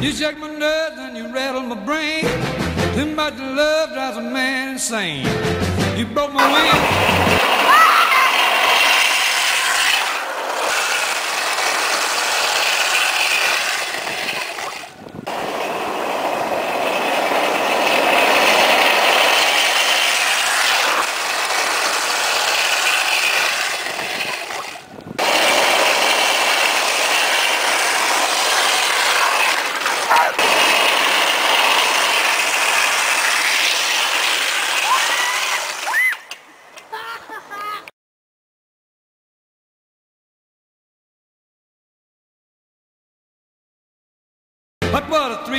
You shake my nerves and you rattle my brain. Too much love drives a man insane. You broke my wings. What a three?